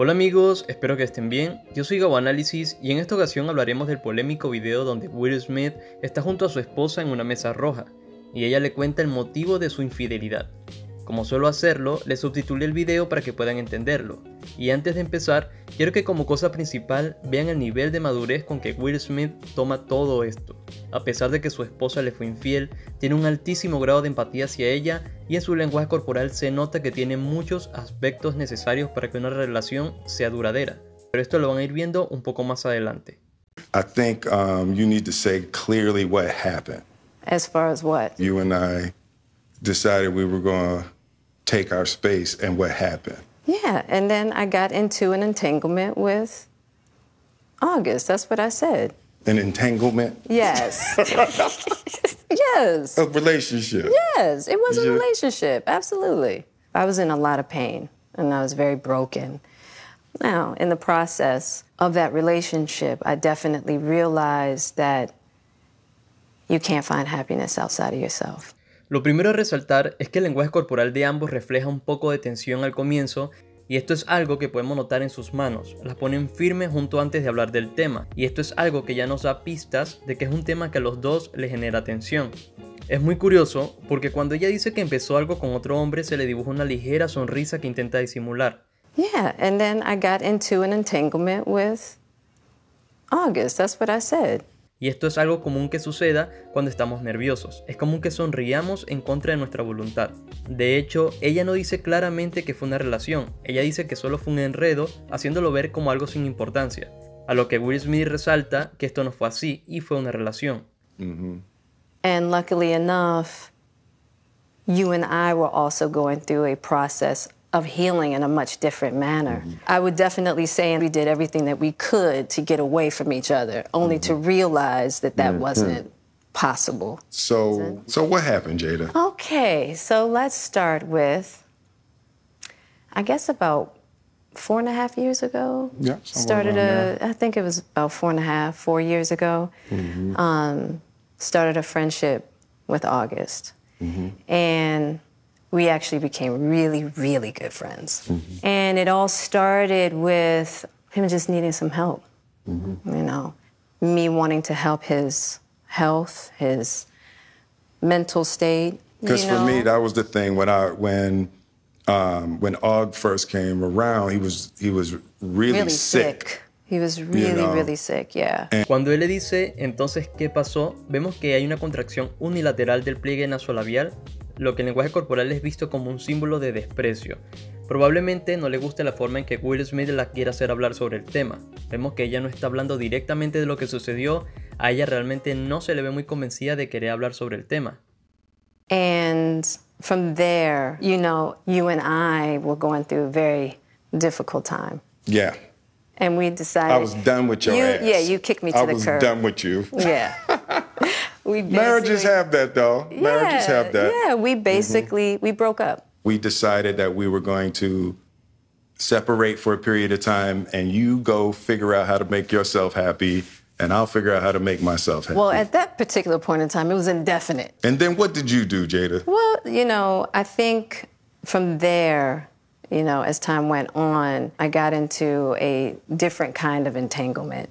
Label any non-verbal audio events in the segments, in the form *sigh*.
Hola amigos, espero que estén bien. Yo soy Gabo Análisis y en esta ocasión hablaremos del polémico video donde Will Smith está junto a su esposa en una mesa roja y ella le cuenta el motivo de su infidelidad. Como suelo hacerlo, les subtitulé el video para que puedan entenderlo. Y antes de empezar, quiero que como cosa principal vean el nivel de madurez con que Will Smith toma todo esto. A pesar de que su esposa le fue infiel, tiene un altísimo grado de empatía hacia ella y en su lenguaje corporal se nota que tiene muchos aspectos necesarios para que una relación sea duradera. Pero esto lo van a ir viendo un poco más adelante. I think um, you need to say clearly what happened. As far as what? You and I decided we were going to take our space and what happened. Yeah, and then I got into an entanglement with August. That's what I said. An entanglement? Yes. *laughs* *laughs* yes. A relationship. Yes, it was a relationship. Absolutely. I was in a lot of pain and I was very broken. Now, in the process of that relationship, I definitely realized that you can't find happiness outside of yourself. Lo primero a resaltar es que el lenguaje corporal de ambos refleja un poco de tensión al comienzo y esto es algo que podemos notar en sus manos, las ponen firmes junto antes de hablar del tema y esto es algo que ya nos da pistas de que es un tema que a los dos les genera tensión. Es muy curioso porque cuando ella dice que empezó algo con otro hombre se le dibuja una ligera sonrisa que intenta disimular. Yeah, and then I got into an entanglement with August. That's what I said. Y esto es algo común que suceda cuando estamos nerviosos. Es común que sonriamos en contra de nuestra voluntad. De hecho, ella no dice claramente que fue una relación. Ella dice que solo fue un enredo, haciéndolo ver como algo sin importancia. A lo que Will Smith resalta que esto no fue así y fue una relación. And luckily enough, you and I were also going through a process of healing in a much different manner. Mm-hmm. I would definitely say we did everything that we could to get away from each other, only to mm-hmm. realize that that wasn't possible. So, so what happened, Jada? Okay, so let's start with, I guess about four and a half years ago. Yeah, Started a, I think it was about four and a half, four years ago. Mm-hmm. Um, started a friendship with August. And we actually became really, really good friends. And it all started with him just needing some help. You know, me wanting to help his health, his mental state. Because you for me, that was the thing when I when um, when Og first came around, he was he was really, really sick. sick. He was really, know. really sick, yeah. Cuando él le dice entonces qué pasó, vemos que hay una contracción unilateral del pliegue nasolabial, lo que en lenguaje corporal es visto como un símbolo de desprecio. Probablemente no le guste la forma en que Will Smith la quiere hacer hablar sobre el tema. Vemos que ella no está hablando directamente de lo que sucedió, a ella realmente no se le ve muy convencida de querer hablar sobre el tema. And from there, you know, you and I were going through a very difficult time. Yeah, And we decided. I was done with your you, ass. Yeah, you kicked me to I the was curb. done with you. Yeah. *laughs* we Marriages have that though. Marriages have that. Yeah, we mm-hmm. basically we broke up. We decided that we were going to separate for a period of time, and you go figure out how to make yourself happy, and I'll figure out how to make myself happy. Well, at that particular point in time, it was indefinite. and then what did you do, Jada? Well, you know, I think from there, you know, as time went on, I got into a different kind of entanglement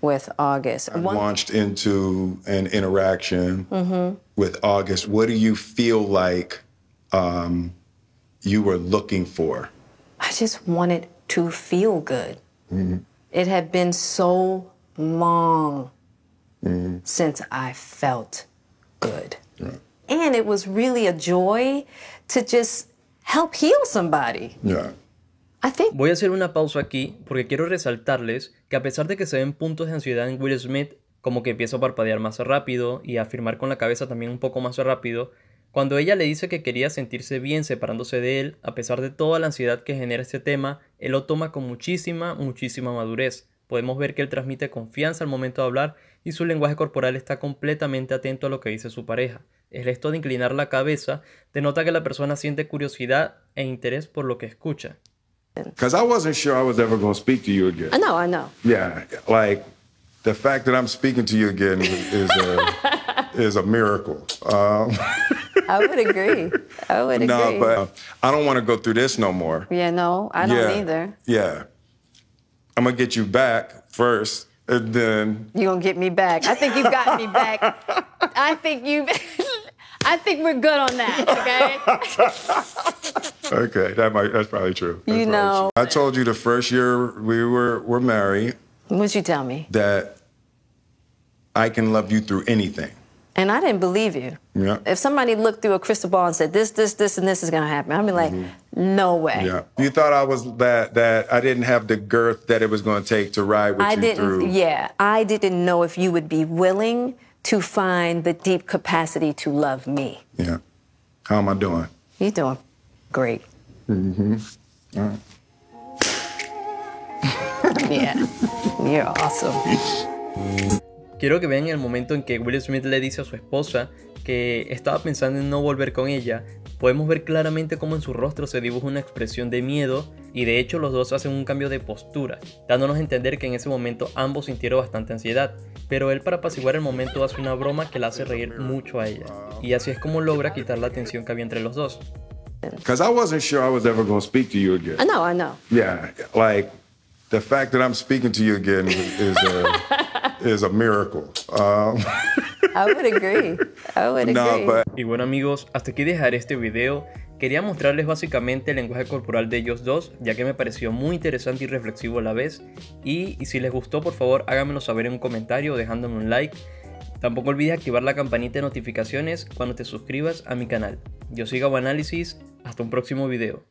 with August. One- launched into an interaction Mm-hmm. with August. What do you feel like um, you were looking for? I just wanted to feel good. It had been so long since I felt good. And it was really a joy to just help heal somebody. Yeah. Think Voy a hacer una pausa aquí porque quiero resaltarles que a pesar de que se ven puntos de ansiedad en Will Smith, como que empieza a parpadear más rápido y a afirmar con la cabeza también un poco más rápido, cuando ella le dice que quería sentirse bien separándose de él, a pesar de toda la ansiedad que genera este tema, él lo toma con muchísima, muchísima madurez. Podemos ver que él transmite confianza al momento de hablar y su lenguaje corporal está completamente atento a lo que dice su pareja. El gesto de inclinar la cabeza denota que la persona siente curiosidad e interés por lo que escucha. Because I wasn't sure I was ever going to speak to you again. I know, I know. Yeah. Like the fact that I'm speaking to you again is a, *laughs* is a miracle. Um, I would agree. I would agree. No, but uh, I don't want to go through this no more. yeah, no, I don't yeah. either. Yeah. I'm gonna get you back first, and then You gonna get me back? I think you got me back. *laughs* I think you. *laughs* I think we're good on that. Okay. Okay, that might that's probably true. That's You know- true. I told you the first year we were were married What'd you tell me? that I can love you through anything. And I didn't believe you. Yeah. If somebody looked through a crystal ball and said this, this, this, and this is gonna happen, I'd be like, mm-hmm. no way. Yeah. You thought I was that that I didn't have the girth that it was going to take to ride with you through. I you didn't. through. Yeah, I didn't know if you would be willing to find the deep capacity to love me. Yeah. How am I doing? You're doing great. Mm-hmm. All right. *laughs* Yeah, you're awesome. Quiero que vean el momento en que Will Smith le dice a su esposa que estaba pensando en no volver con ella. Podemos ver claramente cómo en su rostro se dibuja una expresión de miedo y de hecho los dos hacen un cambio de postura, dándonos a entender que en ese momento ambos sintieron bastante ansiedad. Pero él para apaciguar el momento hace una broma que la hace reír mucho a ella. Y así es como logra quitar la tensión que había entre los dos. Because I wasn't sure I was ever going to speak to you again. I know, I know. Yeah, like the fact that I'm speaking to you again is a, *laughs* is a miracle. Um, I would agree. I would *laughs* no, agree. but Y bueno amigos, hasta aquí dejaré este video. Quería mostrarles básicamente el lenguaje corporal de ellos dos, ya que me pareció muy interesante y reflexivo a la vez. Y, y si les gustó, por favor háganmelo saber en un comentario o dejándome un like. Tampoco olvides activar la campanita de notificaciones cuando te suscribas a mi canal. Yo soy Gabo Análisis, hasta un próximo video.